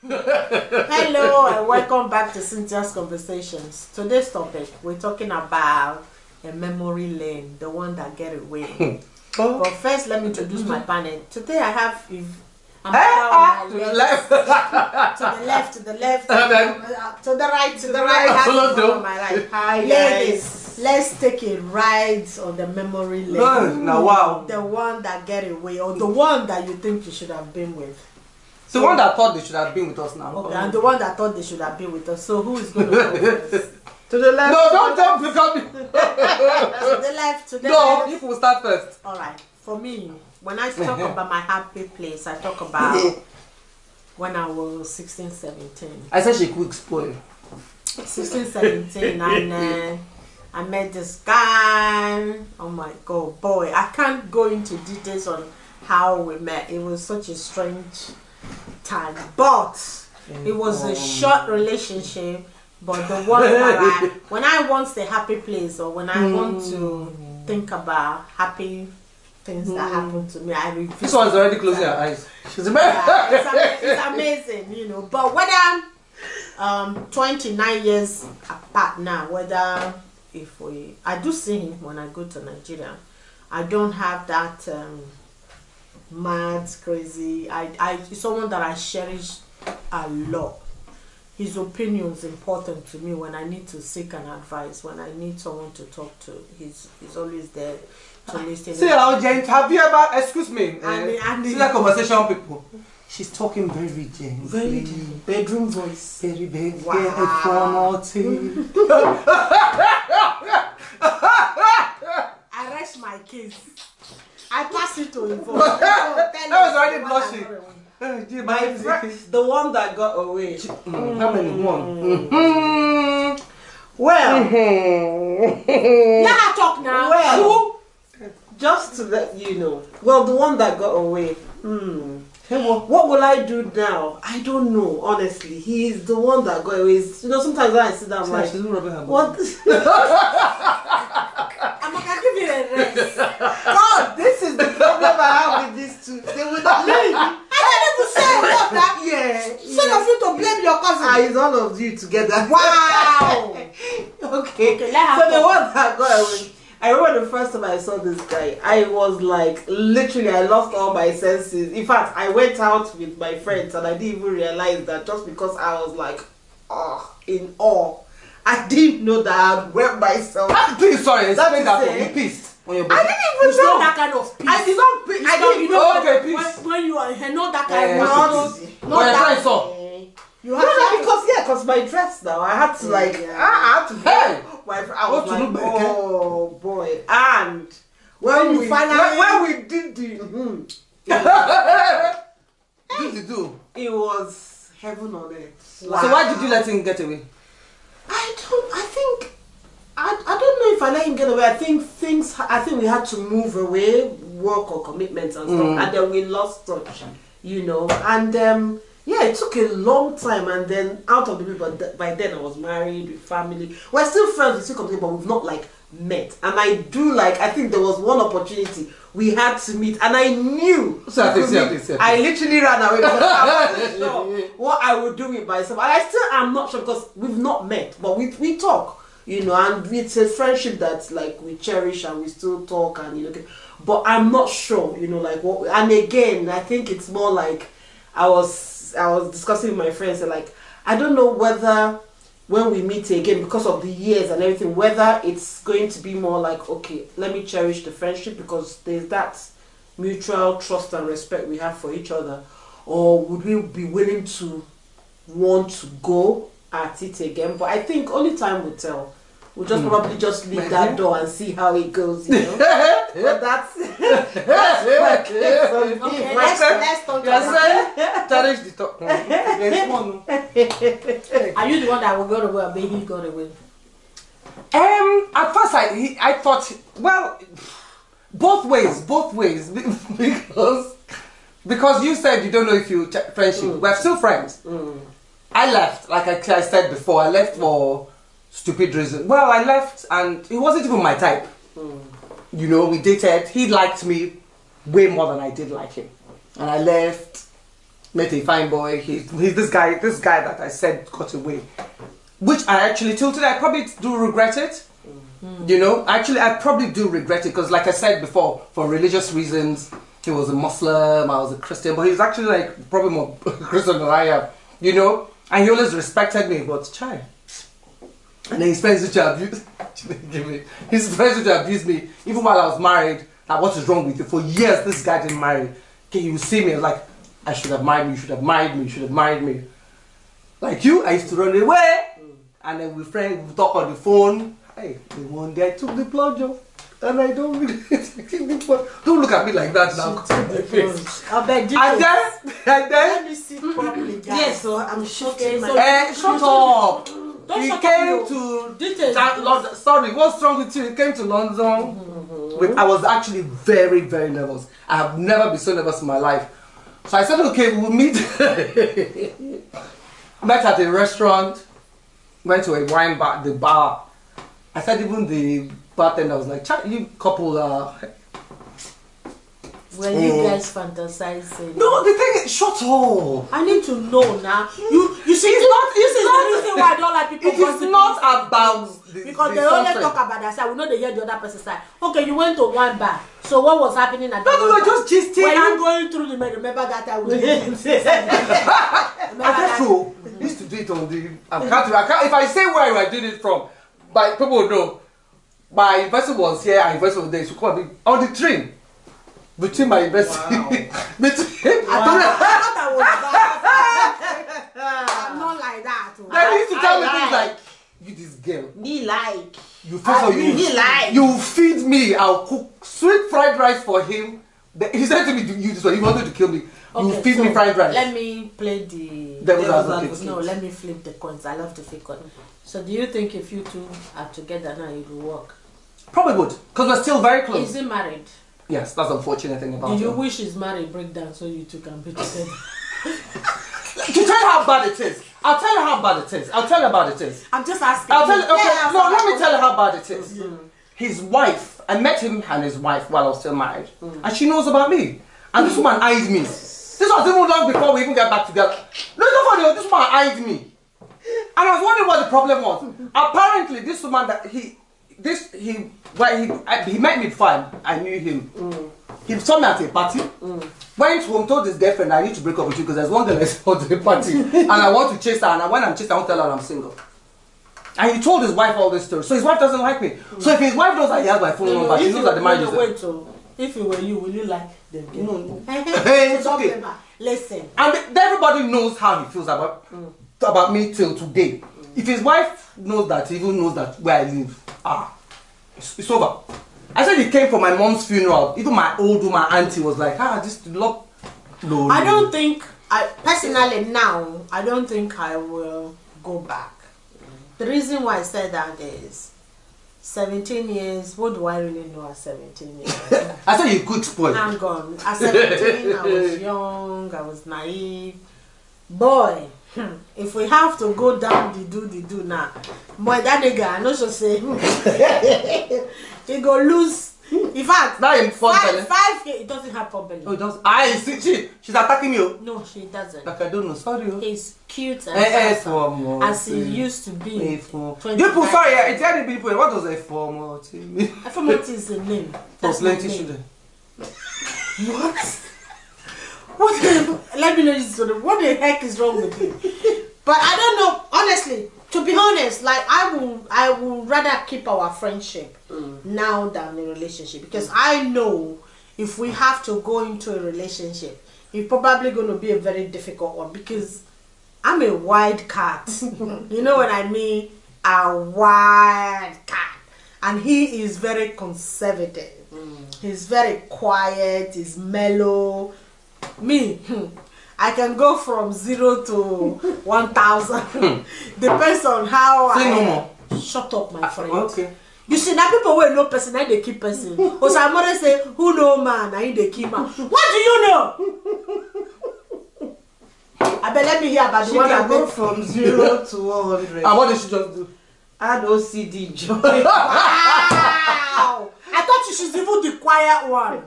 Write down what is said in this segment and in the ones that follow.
Hello and welcome back to Cynthia's Conversations. Today's topic, we're talking about a memory lane, the one that get away. Oh. But first, let me introduce my panel. Today I have I'm Eh, ah, to the left, to the left, to the left, And then- uh, to the right, to the right, I Follow have to my right. Hi, Ladies, let's take a ride on the memory lane. No, now wow. The one that get away, or the one that you think you should have been with. The one that thought they should have been with us now. Okay, and the one that thought they should have been with us. So who is going to go first? To the left. No, don't me. Because to the left, to the no, left. you will start first. All right. For me, when I talk about my happy place, I talk about when I was 16, 17. I said she could spoil. 16, 17, and uh, I met this guy. Oh my god, boy! I can't go into details on how we met. It was such a strange time, but it was a short relationship. But the one I, when I want the happy place, or when I want to think about happy things that happened to me, I revisit This one's already closing her eyes. She's a yeah, it's, it's amazing, you know. But whether um 29 years apart now, whether if we I do see him when I go to Nigeria, I don't have that um mad crazy. I I he's someone that I cherish a lot. His opinions important to me when I need to seek an advice, when I need someone to talk to. He's he's always there to listen. See how gent. Have you ever? Excuse me. And eh, the- and see that conversation, people. She's talking very gently. Very bedroom voice. Very very Wow. wow. I rest my case. I pass it to Yvonne. that was already blushing. My friend, the one that got away. Mm, How many? One. Mhm. Well, Let her talk now. well, just to let you know. Well, the one that got away. Hmm. What will I do now? I don't know. Honestly, he is the one that got away. You know, sometimes I sit down, I'm like, She's rubbing her what? is the problem I have with these two. They would leave. I didn't even say what that. Yeah. Instead of you to blame your Ah, cousin. it's all of you together. Wow. okay. So the one that got away. I remember the first time I saw this guy, I was like, literally, I lost all my senses. In fact, I went out with my friends and I didn't even realize that just because I was like, oh, in awe, I didn't know that I'd wet myself. Ah, Please, sorry. That Explain is that for me. Pissed on your I body. didn't even It's not know. that kind of peace. I did not. It's I not, didn't you know Okay, when, peace. when, when you are you know that kind Eh, of not not, not that friend saw. You have no, to because yeah, because my dress now, I had to like, Yeah. I had to Hey! My, I was What to like, do, Becky? oh boy, and when, When we finally- when, when we did the, mhm, What did you do? it was heaven on earth. Wow. So why did you let him get away? I don't. I think. I, I don't know if I let him get away. I think things. I think we had to move away, work or commitments and stuff, Mm. and then we lost touch. You know, and um, yeah, it took a long time, and then out of the blue. But by then, I was married with family. We're still friends. We still communicate, but we've not like met. And I do like. I think there was one opportunity we had to meet, and I knew. So I think- meet. I think- yeah, I literally ran away because I wasn't sure what I would do with myself. And I still am not sure because we've not met, but we we talk, you know, and it's a friendship that like we cherish and we still talk and you know. But I'm not sure, you know, like what. And again, I think it's more like I was I was discussing with my friends and like I don't know whether when we meet again because of the years and everything whether it's going to be more like okay let me cherish the friendship because there's that mutual trust and respect we have for each other or would we be willing to want to go at it again but i think only time will tell we'll just hmm. probably just leave that door and see how it goes you know but that's that's my case on me. Okay, My let's, friend- let's talk You about saying challenge the talk. There's one. Are you the one that will go away or maybe he got away? Um, at first I I thought well, both ways, both ways because because you said you don't know if you check friendship. Hmm. We're still friends. Hmm. I left, like I, I said before. I left for stupid reason. Well, I left and it wasn't even my type. Hmm. You know, we dated. He liked me way more than I did like him, and I left. met a fine boy. He, he's this guy, this guy that I said got away, which I actually till today I probably do regret it. Hmm. You know, actually I probably do regret it because, like I said before, for religious reasons, he was a Muslim, I was a Christian, but he's actually like probably more Christian than I am. You know, and he always respected me, but child. And then his friends used to abuse me his friends used to abuse me even while I was married. Like what is wrong with you? For years this guy didn't marry. Okay, you see me like I should have married me, you should have married me, you should have married me. Like you, I used to run away and then we friends we talk on the phone. Hey, the one day I took the plunge off. And I don't really take the plunge. Don't look at me like that now. I beg you. And then, and then, Let me see properly, guys. Yes, so I'm shifting Okay, so- eh, shut up. Don't He came to Details. London. Sorry, what's wrong with you? He came to London. Mm-hmm. With, I was actually very, very nervous. I have never been so nervous in my life. So I said, okay, we'll meet. Met at a restaurant. Went to a wine bar, the bar. I said, even the bartender was like, "Chat, you couple uh, Were you Mm. guys fantasizing? No, the thing is, shut up. I need to know now. You you see, It's not- this it's is not- the reason why I don't like people It is not about the, because the they only talk about their side. We know they hear the other person's side. Okay, you went to one bar. So what was happening at the No, no, no, just gisting Were you going through the remember that I that? guess so. I used to do it on the. I can't, I can't. If I say where I did it from, my people know. My university was here. and university was there. So come be on the train between my university. between. I thought I was bad. I'm not like that. oh. Then he used to I tell me like. things like, "You this girl, Me like. you first of all you really like. you feed me. I'll cook sweet fried rice for him." He said to me, "You this one. He wanted to kill me. you feed so me fried rice." Let me play the Devil's Devil's advocate. advocate. No, let me flip the coins. I love to flip coins. So do you think if you two are together now it will work? Probably would, because we're still very close. Is close. he married? Yes, that's the unfortunate thing about Did you it. wish he's married break down so you two can be together? To tell you how bad it is, I'll tell you how bad it is. I'll tell you about it is. I'm just asking. I'll tell you. Okay, Yeah, no, let me tell you how bad it is. Mm-hmm. His wife, I met him and his wife while I was still married, mm. and she knows about me. And this woman eyed me. This was even long before we even got back together. No, it's not funny. This woman eyed me, and I was wondering what the problem was. Mm-hmm. Apparently, this woman that he, this he, well, he, I, he met me before I, knew him. Mm. He saw me at a party. Mm. Went home, told his girlfriend, I need to break up with you because there's one girl I saw at the party and I want to chase her. And I, when I'm chasing, I won't tell her I'm single. And he told his wife all this story. So his wife doesn't like me. Mm. So if his wife knows that he has my phone No, no, number, she knows you- that the marriage is no, wait, so if it were you, will you like them? No. Hey, it's okay. Listen, And everybody knows how he feels about about me till today. If his wife knows that, he even knows that where I live, ah, it's, it's over. I said he came for my mom's funeral. Even my old woman auntie was like, ah, this love. No, I don't think I personally now I don't think I will go back. The reason why I said that is 17 years. What do I really know at 17 years? I said you could spoil. I'm gone. At 17, I was young, I was naive. Boy, hmm, if we have to go down the do the do now, boy, that nigga, I know she'll say, he go lose. In fact, Now him front belly. five, five, years, it doesn't have problem. Oh, just I see she she's attacking me. oh. No, she doesn't. Like I don't know. Sorry. oh. He's cute and Eh, eh, handsome, for as he used to Eh, be. for- 25 You put sorry. eh, It's any people. What does a formal mean? I what is the name. For That's my plenty children. What? What the, let me know this. What the heck is wrong with you? But I don't know. Honestly, to be honest, like I will, I will rather keep our friendship now than a relationship because I know if we have to go into a relationship, it's probably going to be a very difficult one because I'm a wild cat. you know what I mean? A wild cat. And he is very conservative. He's very quiet, he's mellow. Me, hmm, I can go from zero to 1,000. Depends on how Say I. no more. Shut up, my friend. Okay. You see, now people will know person, now they keep person. Mother say, who know man, now they keep man. What do you know? I bet let me hear about the She one that go from zero to 100. And what did she just do? Add OCD joy. I thought she's even the quiet one.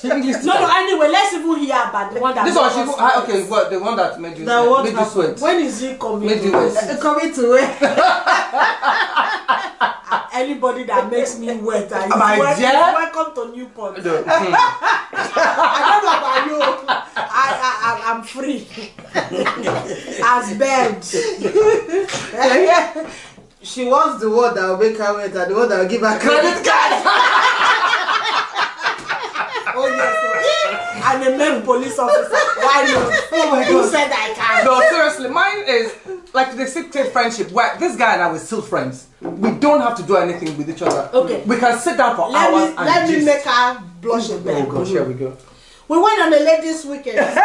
She English No, teacher. no. Anyway, let's even hear about the one that. This one, she go, ah, sweat. okay, well, the one that made you, That what made you sweat. When is he coming? Made you wet. Coming to where? Anybody that makes me wet, I My wel- dear. welcome to Newport. No, hmm. I don't know about you. I, I, I I'm free. As bed. she wants the one that will make her wet and the one that will give her Credit card. Oh. I'm a male police officer. Why not? Oh my Who God. said I can? No, seriously, mine is like the secret friendship where this guy and I were still friends. We don't have to do anything with each other. Okay. We can sit down for Let hours me and let me make her blush a Oh bit. gosh, here we go. We went on a ladies' weekend.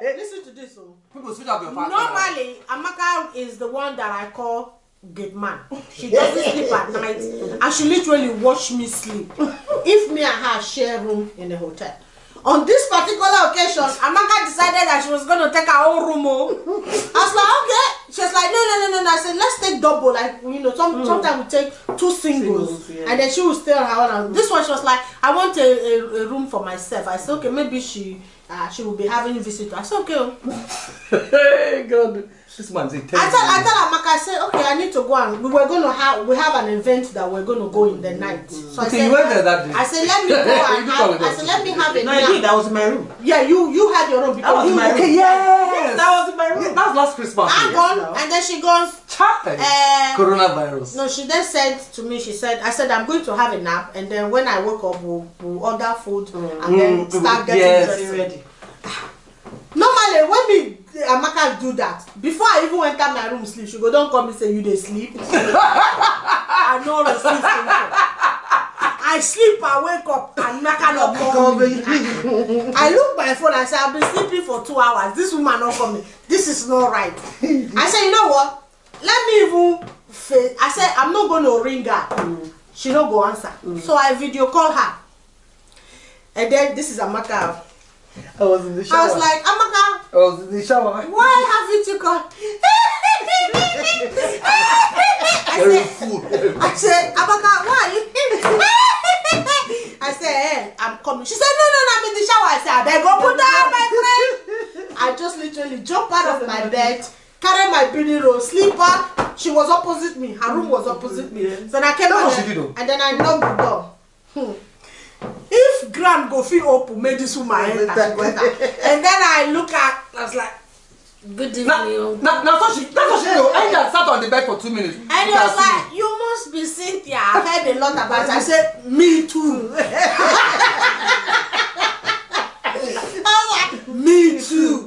Hey! Listen to this. Oh. People switch up your partner. Normally, Amaka is the one that I call good man. She doesn't sleep at night, and she literally watch me sleep. If me and her share room in the hotel. On this particular occasion, Amaka decided that she was going to take her own room. Oh. I was like, okay. She was like, no, no, no, no, no. I said, let's take double. Like, you know, some, sometimes we take two singles. Singles, yeah. And then she will stay on her own. And This one, she was like, I want a, a, a room for myself. I said, okay, maybe she uh, she will be having visitors. I said, okay. oh. Hey God, this man's I intense. tell I tell Amaka, I said, okay, I need to go and we were gonna have we have an event that we're gonna go in the night. So I said, you went there that day. I said, let me go and did have, come I said, let me have a No, I did. That was in my room. Yeah, you you had your own That was because you my room. Okay, yes. That was in my room. Yeah, that was last Christmas. I'm gone, now. and then she goes. Chatting. Uh, Coronavirus. no, she then said to me, she said, I said, I'm going to have a nap, and then when I wake up, we'll, we'll order food and then Mm, start getting yes. ready. Very ready. Normally, when me Amaka do that, before I even enter my room sleep, she go don't come and say you dey sleep. I no phone call. I sleep, I wake up, and Amaka no call me. I look my phone, I say I've been sleeping for two hours. This woman not coming. This is not right. I say you know what? Let me even face. I said I'm not gonna ring her. She no go answer. So I video call her. And then this is Amaka. I was in the shower. I was like, Amaka, I was in the shower. why haven't you called? I said. I said, Amaka, why? I said, hey, I'm coming. She said, no, no, no, I'm in the shower. I said, I better go put down, my friend. I just literally jumped out of my bed, carried my beanie roll, slipper. She was opposite me. Her room was opposite me. So then I came out what she there, did, though. and then I knocked the door. Hmm. Grand go fit open, make this woman enter. she go enter. And then I look at, I was like, good evening. Now, oh. now, now, so she, that's what she do. And you sat on the bed for two minutes. And You he was like, me. you must be Cynthia. I've heard a lot about it. I said, me too. I was like, me too.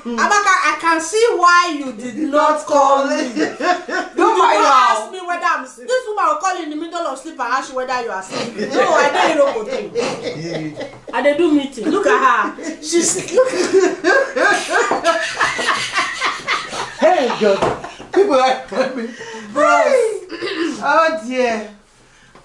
Mm. Amaka, I can see why you did not call me. You Don't not ask me whether I'm sleep. This woman will call you in the middle of sleep and ask you whether you are sleeping. No, I don't know what thing. And they do meeting. Look at her. She's look. Hey, God. People like me. Oh dear.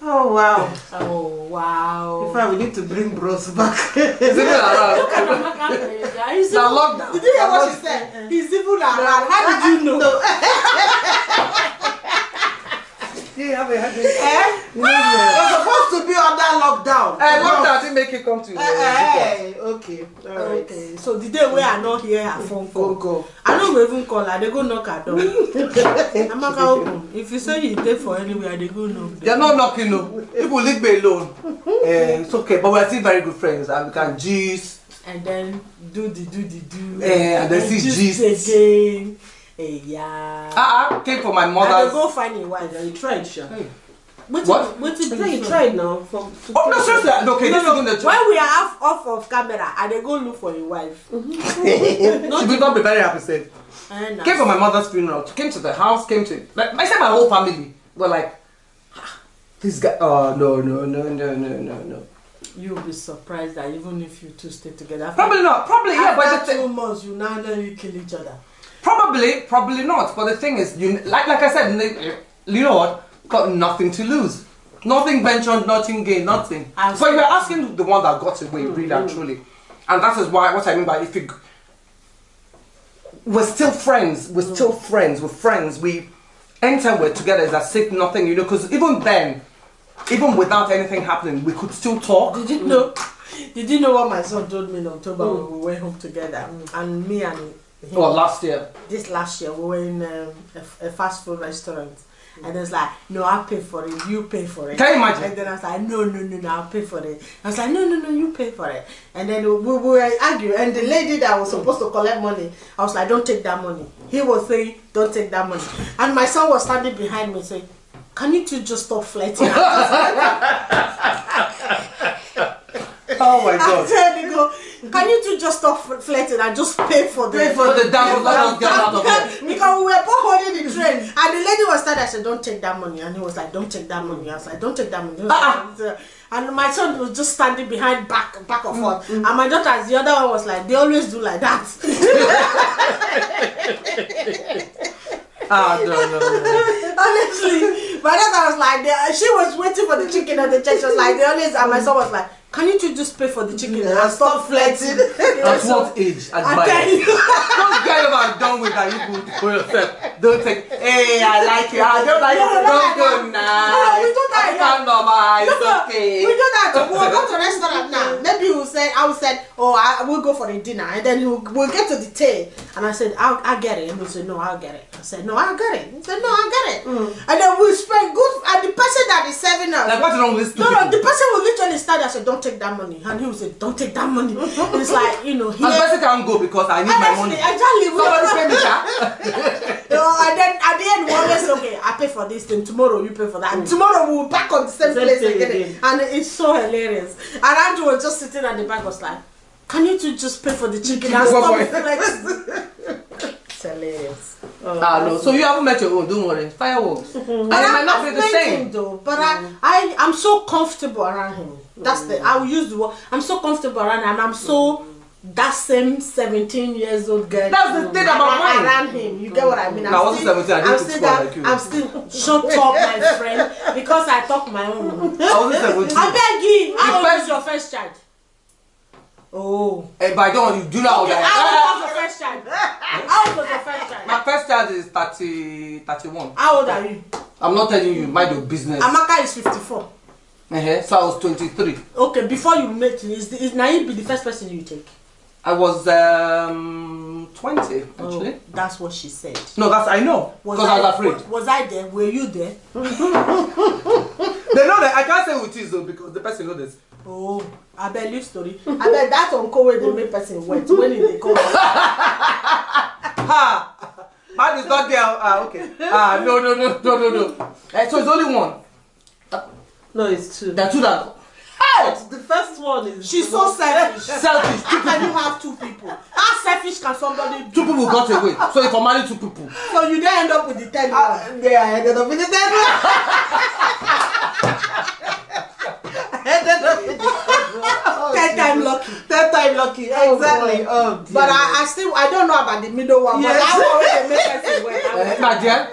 Oh wow. Oh wow. In fact, we need to bring bros back. Is it around? Look at Amaka. He's Now even- lockdown. Did you hear what she said? He's even around. How did you know? Yeah, have a headache. Eh? We're supposed to be under lockdown. Eh, lockdown didn't make you come to uh, eh, okay. All right. Okay, so the day wey I no hear her phone call, Go go. I no go even call her. I dey go knock her door. Amaka open. If you say you dey for anywhere, I dey go knock. They're not knocking, no. People leave me alone. Eh, it's okay, but we're still very good friends and we can gist. And then do the do the do. Eh, and then see gist again. Eh, yeah. Ah, uh, came from my I dey mother's. go find a wife. You tried, Sha. Wetin What? wetin I be think the you phone? tried now. From Oh, no, seriously. Okay, No, this is no. even the When we are off, off of camera, I dey go look for a wife. She will not be very happy, said. And Came for my mother's funeral. Came to the house, came to. Like, I said my whole family were like, "Ah, this guy. Oh, no, no, no, no, no, no, no. You'll be surprised that even if you two stay together, Probably not. Probably, yeah, but the after thing. two months, you now let you kill each other. Probably, probably not. But the thing is, you like like I said, you know what? Got nothing to lose. Nothing ventured, nothing gained, nothing. As- But you're asking the one that got away, hmm. really and truly. And that is why what I mean by if you we're still friends, we're hmm. still friends, we're friends, we enter we're together as if nothing, you know, because even then even without anything happening, we could still talk. Did you know? Hmm. Did you know what my son told me in October when we went home together? And me and him, Well, last year. this last year we were in um, a, a fast food restaurant. And it's like, no, I'll pay for it. You pay for it. Can you imagine? And then I was like, no, no, no, no, I'll pay for it. I was like, no, no, no, you pay for it. And then we, we were arguing. And the lady that was supposed to collect money, I was like, don't take that money. He was saying, don't take that money. And my son was standing behind me saying, can you two just stop flirting? Oh my god. you, go, can you two just stop flirting and just pay for the Pay for the damn out of here. because we were both holding the train was standing I said don't take that money. And he was like don't take that money. I was like don't take that money. Uh-uh. and my son was just standing behind back back and forth mm, mm. and my daughter the other one was like they always do like that. Ah, no, no, no. honestly my daughter was like they, she was waiting for the chicken at the church. She was like they always and my son was like can you two just pay for the chicken and stop flirting At what age? At I my tell age. you Those guys are done with that. You good for yourself. Don't take. Hey, I like you. I don't like it. no, Don't no, go no. nice. No, we don't like that. Stand normal. It's okay. We do that. We'll go to restaurant now. Maybe we'll say, I will say, oh, I will go for the dinner, and then we'll, we'll get to the tail. And I said, I'll, I'll get it. And he said, no, I'll get it. I said, no, I'll get it. He said, no, I'll get it. And then we spend good. And the person that is serving us. Like, what's wrong with this? no, no, the person will literally there and say, don't take that money. And he will say, don't take that money. it's like, you know, he. And the person can't go because I need my money. Exactly. Somebody pay me, sir. you know, and then at the end, we always say, okay, I pay for this thing. Tomorrow, you pay for that. And tomorrow, we'll back on the same, Same place again. again. And it's so hilarious. And Andrew was just sitting at the back, was like, can you two just pay for the chicken and stop flexing? It's hilarious. Ah, no. So you haven't met your own. Don't worry. Fireworks. And it But might not be the same. him though. But I, I, I'm so comfortable around him. That's the. I will use the word. I'm so comfortable around, him and I'm so that same 17 years old girl. That's the thing about mine. around him. You get what I mean? No, I wasn't 17, I I'm still that. like. I'm still shut up, my friend, because I talk my own. I wasn't 17. I beg you. How The old is your first child? Oh. Eh, but I don't. You do not. Okay, Okay, how old was your first child? How old was your first child? My first child is 30, 31. How old are you? I'm not telling you. Mind your business. Amaka is 54. uh So I was 23. Okay, before you met me, is, is Naib be the first person you take? I was um 20 actually. Oh, that's what she said. No, that's I know Was because I, was afraid. Was, was I there? Were you there? They know that I can't say with is though because the person knows this. Oh, I bet you story. I bet that uncle where they make person wet when they come. Ha! Man is not there. Ah, okay. Ah, no, no, no, no, no, no. Eh, so it's only one. No, it's two. There are two that But the first one is. She's so selfish. selfish. Two How can you have two people? How selfish can somebody be? Two people got away. So if I marry two people, So you then end up with the third Ah, one. Yeah, I ended up in the third one. Time lucky. Exactly. boy. Oh, dear. But I, I still I don't know about the middle one. Yes. But where they make. I eh, dear,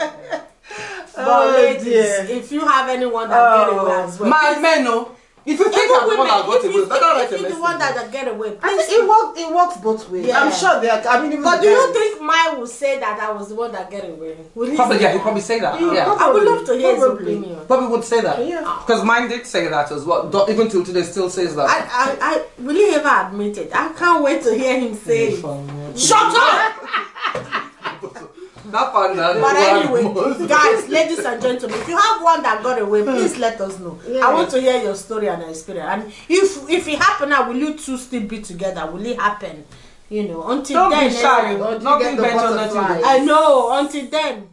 But Oh, ladies, dear. if you have anyone that Oh. get away as well, my men, no. If you think even I'm the one that women, got away, better write a if you the message. one that, that get away, please. it works. It works both ways. Yeah. I'm sure they are. I mean, But do you think mine will say that I was the one that get away? Will he Probably, yeah, he probably say that. Yeah, Yeah. I would love to hear his Probably. opinion. Probably would say that. Yeah. Because mine did say that as well. Don't- Even till today, still says that. I, I, I will he ever admit it? I can't wait to hear him say. Shut up! That one, that But anyway, guys, ladies and gentlemen, if you have one that got away, please let us know. Yeah. I want to hear your story and experience. And if if it happen now, will you two still be together? Will it happen? You know, until Don't then. be shy. eh, Nothing butterfly. nothing. I know. Until then,